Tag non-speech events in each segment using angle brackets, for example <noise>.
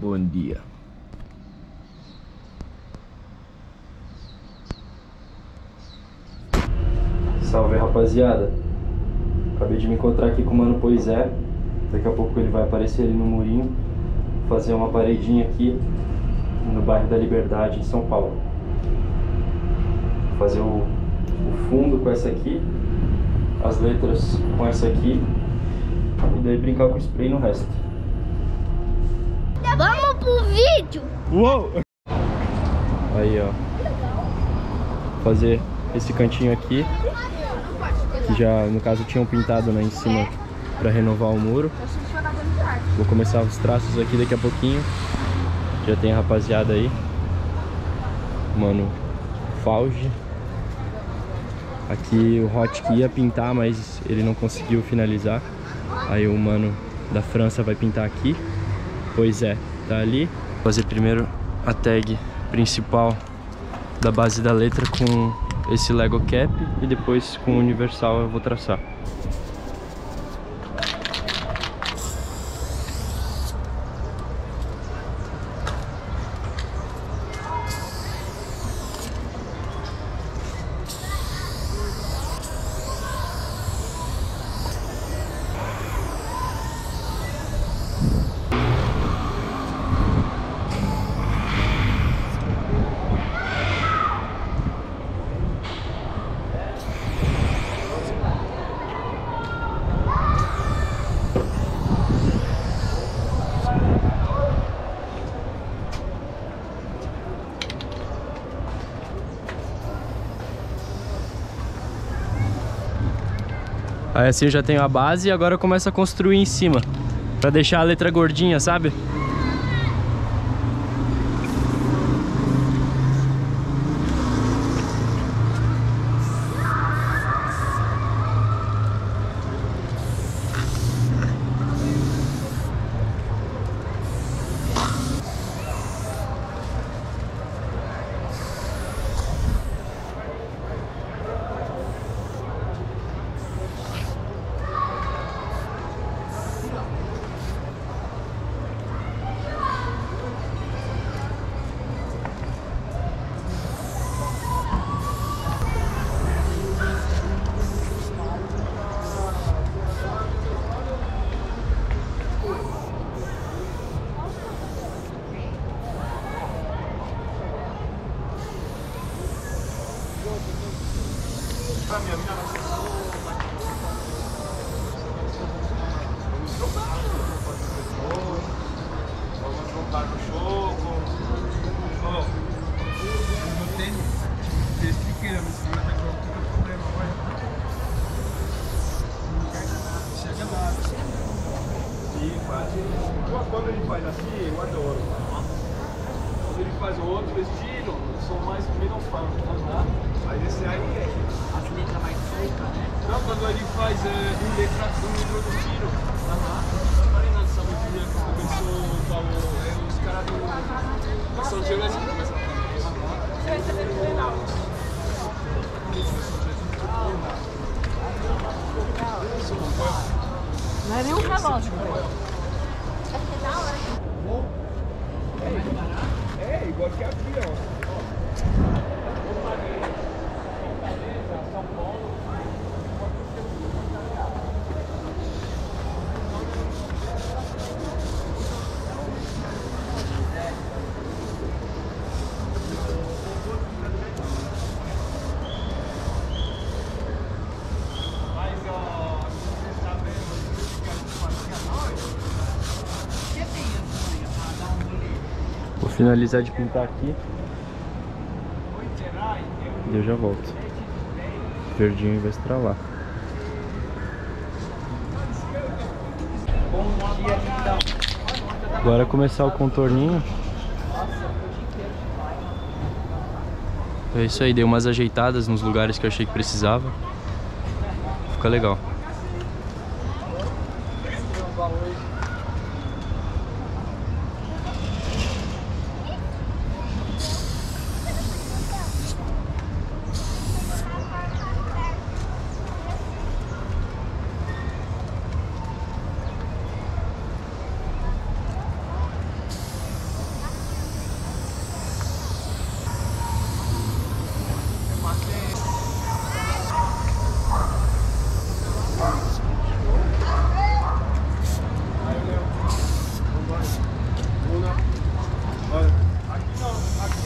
Bom dia. Salve rapaziada. Acabei de me encontrar aqui com o mano Poisé. Daqui a pouco ele vai aparecer ali no murinho. Fazer uma paredinha aqui no bairro da Liberdade, em São Paulo. Fazer o, o fundo com essa aqui, as letras com essa aqui e daí brincar com spray no resto. Pro vídeo! Uou! Aí, ó. Fazer esse cantinho aqui. Que já, no caso, tinham pintado né, em cima pra renovar o muro. Vou começar os traços aqui daqui a pouquinho. Já tem a rapaziada aí. Mano, Fauge. Aqui o Hot que ia pintar, mas ele não conseguiu finalizar. Aí o mano da França vai pintar aqui. Pois é, tá ali. Fazer primeiro a tag principal da base da letra com esse Lego Cap e depois com o Universal eu vou traçar. Aí assim eu já tenho a base e agora eu começo a construir em cima. Pra deixar a letra gordinha, sabe? Vamos voltar no jogo. Ó, no tênis, desde pequeno, mas não tem problema, vai. Chega nada. Sim, faz. Quando ele faz assim, eu adoro. Quando ele faz outro estilo, eu sou mais menos fã. Tá? Mas esse aí é. As letras mais soltas, né? Não, quando ele faz é, um letra, um livro do tiro. Aham. Falei na São Julia que começou, falou, é, os caras do São Diego assim começaram a fazer isso. Não é nem um relógio. É, igual que aqui, ó. Mas, ó, você está vendo o que a gente fazia nós? Vou finalizar de pintar aqui e eu já volto. Verdinho vai estralar. Agora começar o contorninho. É isso aí, dei umas ajeitadas nos lugares que eu achei que precisava. Fica legal.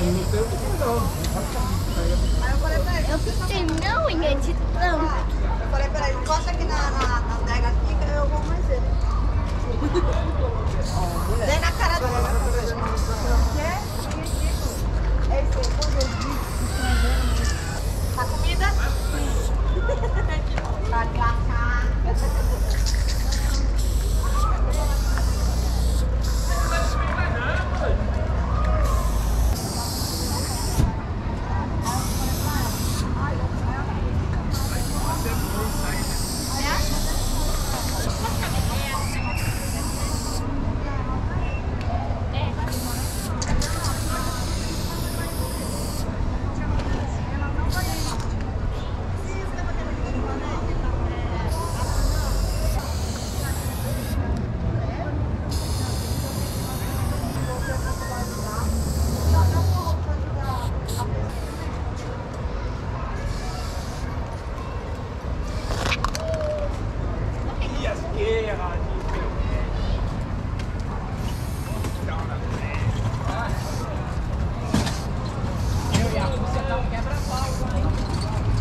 Eu falei pra ele, não, Eu falei encosta aqui na, na, na aqui que eu vou mais ele. Vem na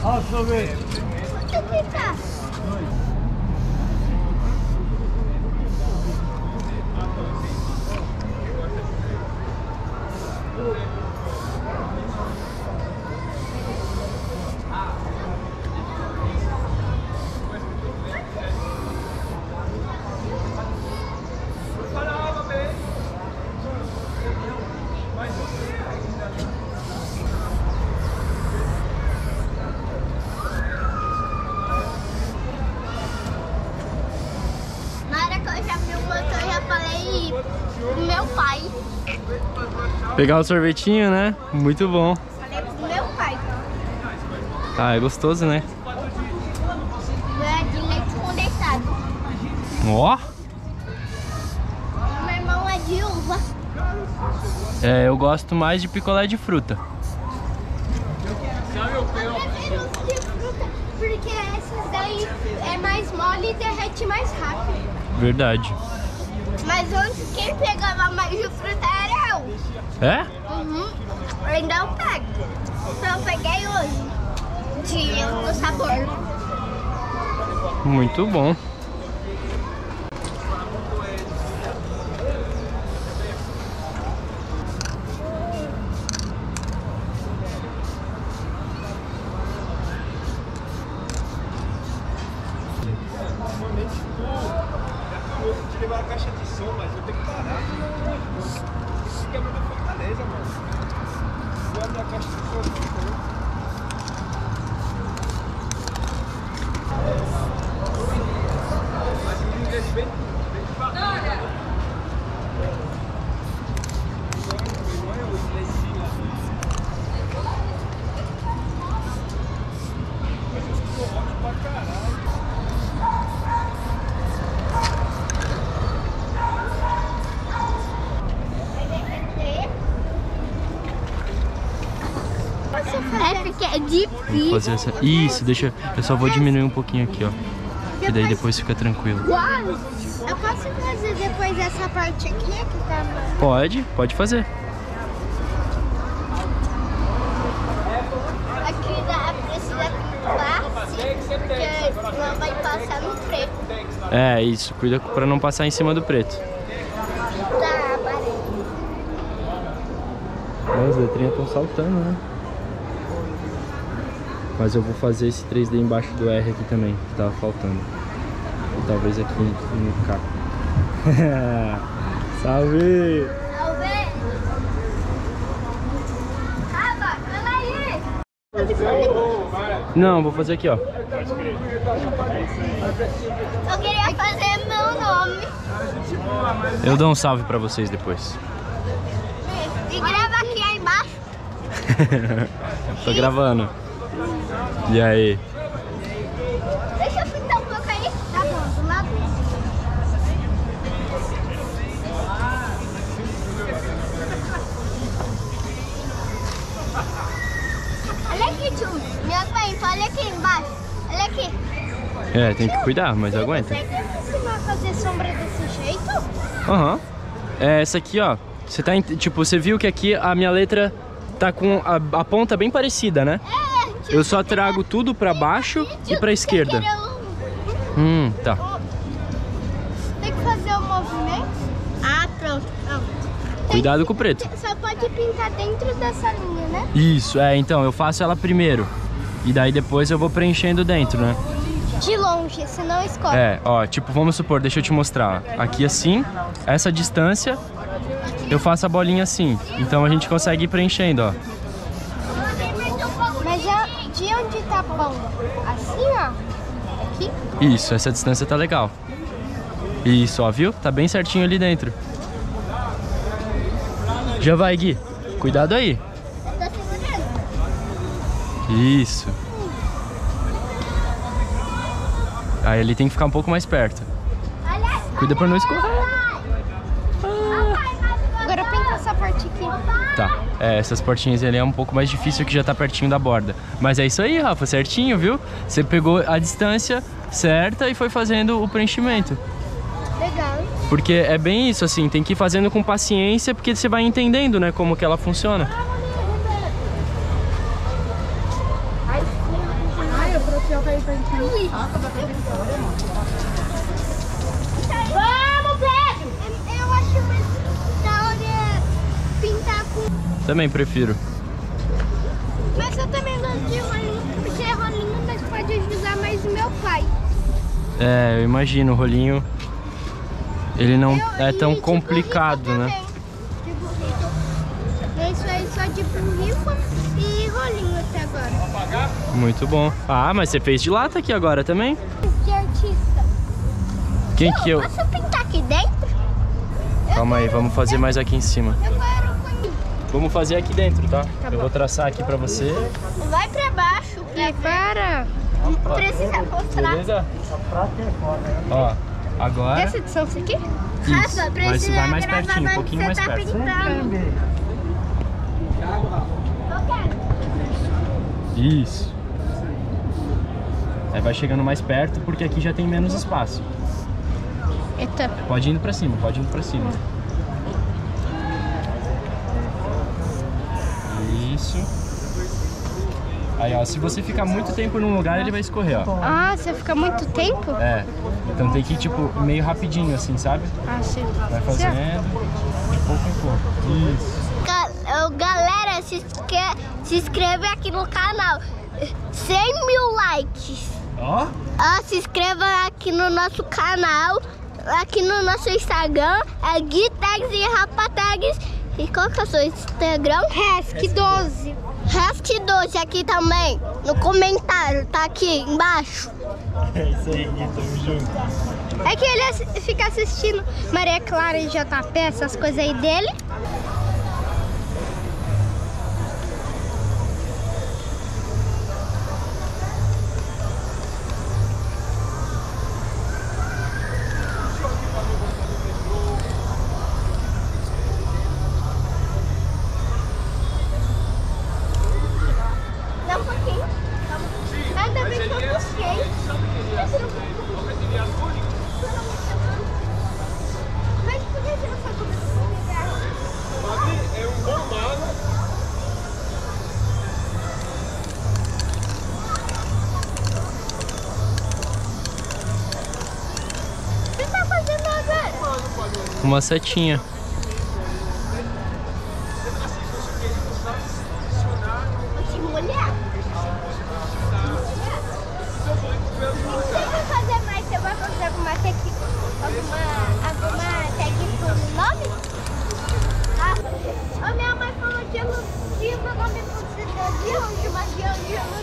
Olha o sorvete. Pegar o sorvetinho, né? Muito bom. Meu pai. Ah, é gostoso, né? É de leite condensado. Ó. Meu irmão é de uva. É, eu gosto mais de picolé de fruta. Eu prefiro os de fruta, porque esses daí é mais mole e derrete mais rápido. Verdade. Mas antes quem pegava mais de fruta. É? Uhum. Ainda eu pego. Então eu peguei hoje. De no sabor. Muito bom. Normalmente, tipo, eu te levar a caixa de som, mas eu tenho que parar. Isso quebra da fortaleza, mano. Vou abrir a caixa de som, entendeu? Mas o inglês bem, bem devagar. né? Não é o inglês lá. Mas eu escuto rock pra caralho. Vamos difícil. fazer essa. Isso, deixa. Eu só vou diminuir um pouquinho aqui, ó. E daí depois fica tranquilo. Uau! Eu posso fazer depois essa parte aqui que tá. Pode, pode fazer. Aqui dá, precisa pintar, porque não vai passar no preto. É, isso. Cuida pra não passar em cima do preto. Tá, parei. As letrinhas estão saltando, né? Mas eu vou fazer esse 3D embaixo do R aqui também, que tava faltando. E talvez aqui no K. <laughs> Salve! Olha aí. Não, vou fazer aqui, ó. Eu queria fazer meu nome. Eu dou um salve pra vocês depois. E grava aqui aí embaixo. <laughs> Tô gravando. E aí? Deixa eu pintar um pouco aí. Tá bom, do lado. Olha aqui, tio. Meu pai, olha aqui embaixo. Olha aqui. É, tem que cuidar, mas aguenta. Você me ensinar a fazer sombra desse jeito? Aham. É, essa aqui, ó. Você tá, tipo, você viu que aqui a minha letra tá com a, a ponta bem parecida, né? É, tio. Eu só trago tudo pra baixo e pra esquerda. Um- Hum, tá. Tem que fazer o movimento. Ah, pronto. Cuidado com o preto. Só pode pintar dentro dessa linha, né? Isso, é, então, eu faço ela primeiro. E daí depois eu vou preenchendo dentro, né? De longe, senão escorre. É, ó, tipo, vamos supor, deixa eu te mostrar. Aqui assim, essa distância, eu faço a bolinha assim. Então a gente consegue ir preenchendo, ó. De onde tá bom? Assim, ó. Aqui? Isso, essa distância tá legal. Isso, ó, viu? Tá bem certinho ali dentro. Já vai, Gui. Cuidado aí. Tá. Isso. Aí ele tem que ficar um pouco mais perto. Cuida pra não escorrer. Agora pinta essa parte aqui. Tá. É, essas portinhas ali é um pouco mais difícil que já tá pertinho da borda. Mas é isso aí, Rafa, certinho, viu? Você pegou a distância certa e foi fazendo o preenchimento. Legal. Porque é bem isso, assim, tem que ir fazendo com paciência, porque você vai entendendo, né, como que ela funciona. Também prefiro. Mas eu também gosto de rolinho, porque rolinho nós pode ajudar mais o meu pai. É, eu imagino, o rolinho. Ele não Eu- é tão de complicado, burrico né? também. De burrico. Isso aí só de burrico e rolinho até agora. Muito bom. Ah, mas você fez de lata aqui agora também? De artista. Quem que eu. Posso pintar aqui dentro? Calma aí, vamos fazer mais aqui em cima. Vamos fazer aqui dentro, tá? Eu vou traçar aqui pra você. Vai pra baixo. E para. Precisa mostrar. Beleza? Ó, agora. Essa edição isso aqui? Isso. Rafa, Vai, precisa vai mais gravar pertinho, um pouquinho mais tá perto. pintando. Isso. Aí vai chegando mais perto porque aqui já tem menos espaço. Eita. Pode ir indo pra cima, pode ir indo pra cima. Isso. Aí, ó, se você ficar muito tempo num lugar, ele vai escorrer, ó. Ah, você fica muito tempo? É. Então tem que ir, tipo, meio rapidinho, assim, sabe? Ah, sim. Vai fazendo de pouco em pouco. Isso. Galera, se, inscre- se inscreve aqui no canal. 100 mil likes. Ó. Ah, se inscreva aqui no nosso canal. Aqui no nosso Instagram. É Gui Tags e Rapatags. E qual que é o seu Instagram? Resk12. Resk12 aqui também. No comentário. Tá aqui embaixo. É isso aí, Gui, tamo junto. É que ele fica assistindo Maria Clara e JP, essas coisas aí dele.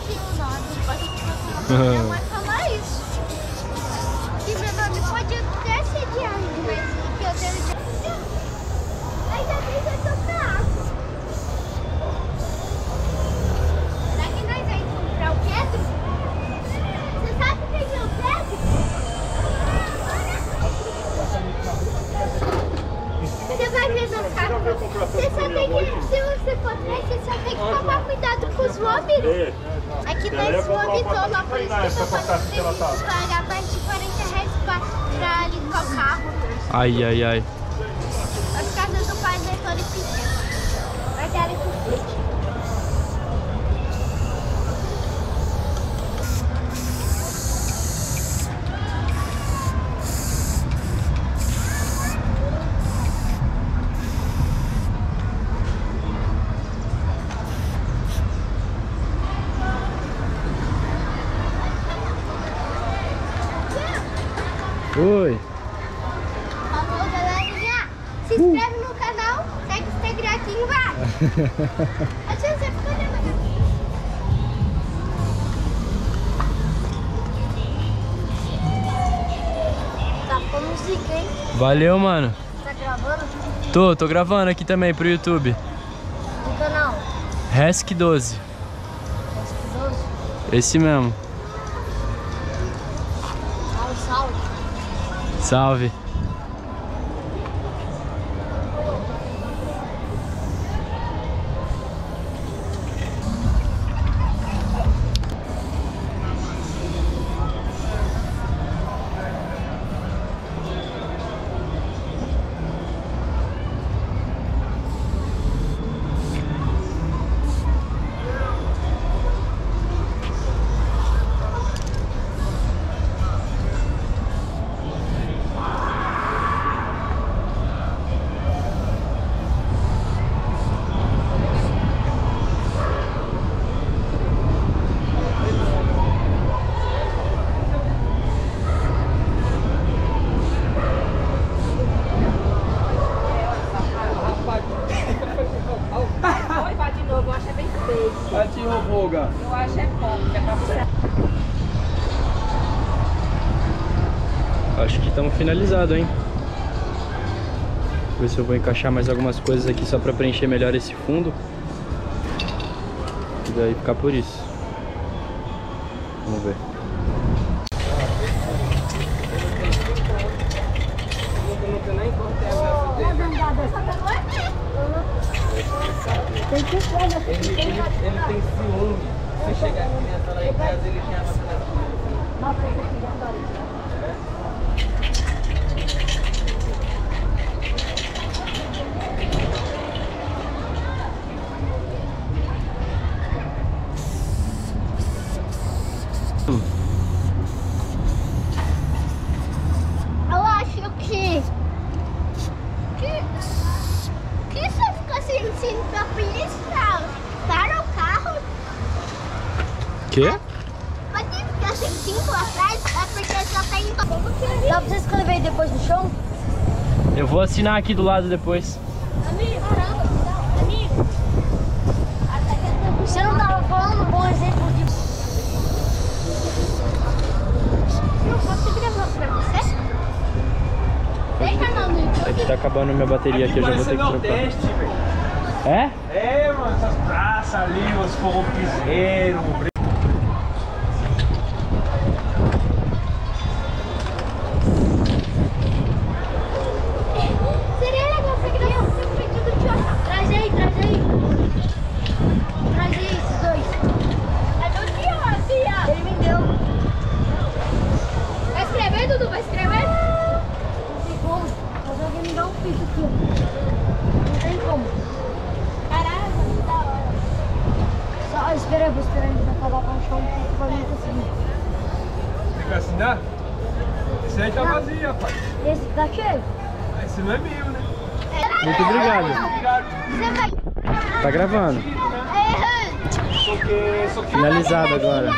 Tenho nome. Minha mãe falou isso. Que meu nome pode até ser de Você só tem que, se você for atrás, você só tem que tomar cuidado com os vômitos. Aqui nós vomitou lá, por isso que eu falando pra gente pagar mais de 40 reais pra limpar o carro. Ai, ai, ai. As casas do pai da Tony Pequeno. Mas era que Tá com música, hein? Valeu, mano. Tá gravando? Tô, tô gravando aqui também pro YouTube. No canal. Resc 12. Esse mesmo. Salve, salve. Salve. Finalizados, hein? Ver se eu vou encaixar mais algumas coisas aqui só para preencher melhor esse fundo. E daí ficar por isso. Vamos ver. Tem? Ele, ele, ele tem ciúme. Se chegar a criança lá em casa, ele chama a Nossa, esse aqui já adora. Eu acho que. Que. Que se eu ficasse em cima da polícia para o carro, Quê? se ficasse cinco atrás, é porque só tem. Dá pra você escrever depois no chão? Eu vou assinar aqui do lado depois. Amigo, amigo. Você não tava falando um bom exemplo de. Eu posso gravar pra você? Tem canal no YouTube? É que tá acabando minha bateria aqui, eu já vou ter que trocar. Nordeste, velho. É? É, mano, essas praças ali, os forropiseiros. Seria legal você gravar um vídeo do tio. Traz aí, traz aí. Traz aí esses dois. É do tio, tia. Ele me deu. Vai escrever, Dudu? Vai escrever? Não tem como. Mas alguém me dá um fito aqui. ó. Não tem como. Caralho, que da hora. Só espera, eu vou esperar ele acabar com o chão pra mim conseguir. Você quer assinar? Esse aí tá vazio, rapaz. Esse cheio? Esse não é meu, né? Muito obrigado. Tá gravando. Finalizado agora.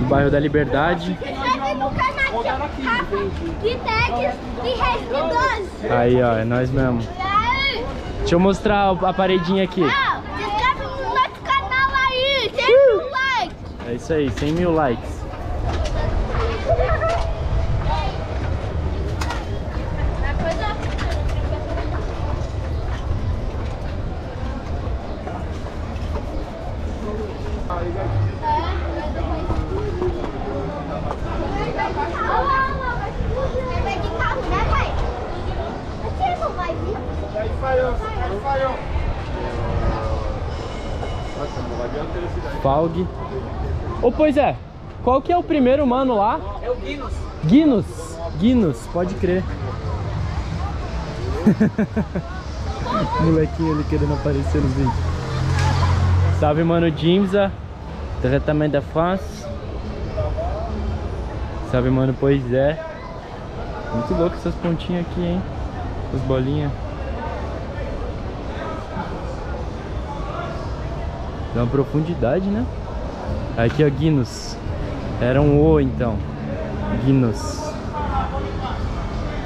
No bairro da Liberdade. Segue no canal Rafa, Guitex Resp 12. Aí, ó, é nós mesmo. Deixa eu mostrar a paredinha aqui. Não, se inscreve no nosso canal aí. Deixa um like. É isso aí, 100 mil likes. Vai de carro, né, pai? Você não vai vir? Aí falhou, aí falhou. Nossa, não adianta ele se dar. Falg. Ô, pois é, qual que é o primeiro mano lá? É o Guinness. Guinness. Guinness, pode crer. <laughs> Molequinho ali querendo aparecer no vídeo. Salve, mano Jimza. Diretamente da France. Salve, mano Pois é. Muito louco essas pontinhas aqui, hein? As bolinhas. Dá uma profundidade, né? Aqui, ó, Guinness. Era um O, então. Guinness.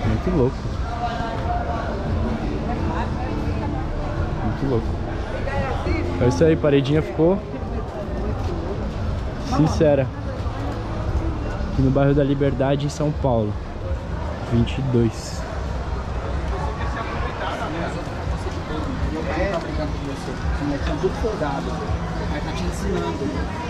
Muito louco. Muito louco. É isso aí, paredinha ficou sincera. Aqui no bairro da Liberdade, em São Paulo. 22. Tá brigando com você. Moleques são tudo folgado. Aí tá te ensinando.